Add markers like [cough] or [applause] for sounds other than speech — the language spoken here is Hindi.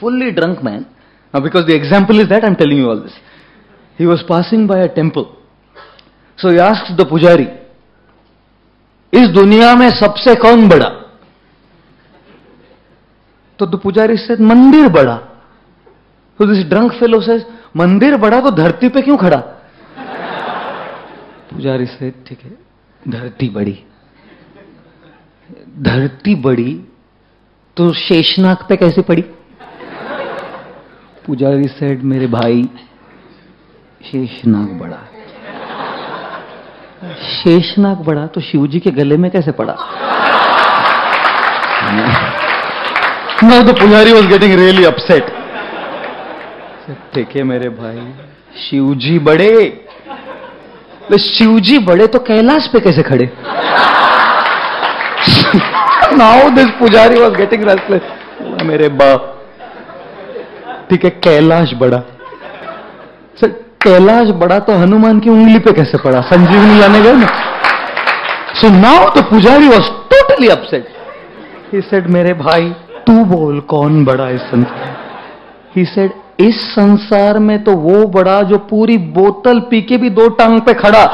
fully drunk man. Now, because the example is that, I'm telling you all this. He was passing by a temple. So he asks the pujari, इस दुनिया में सबसे कौन बड़ा तो द पुजारी से मंदिर बड़ा तो दिस ड्रंक फेलो से मंदिर बड़ा तो धरती पे क्यों खड़ा पुजारी से ठीक है धरती बड़ी धरती बड़ी तो शेषनाग पे कैसे पड़ी पुजारी सेड मेरे भाई शेषनाग बड़ा शेषनाग बड़ा? तो शिवजी के गले में कैसे पड़ा? [laughs] Now the pujari was getting really upset ठीक है मेरे भाई शिवजी बड़े। तो शिवजी बड़े तो कैलाश पे कैसे खड़े? [laughs] Now this pujari was getting restless मेरे बाप ठीक है, कैलाश बड़ा। सर, कैलाश बड़ा तो हनुमान की उंगली पे कैसे पड़ा? संजीवनी लाने गए ना? So now the pujari was totally upset he said मेरे भाई, तू बोल कौन बड़ा इस संसार ही सेड इस संसार में तो वो बड़ा जो पूरी बोतल पी के भी दो टांग पे खड़ा।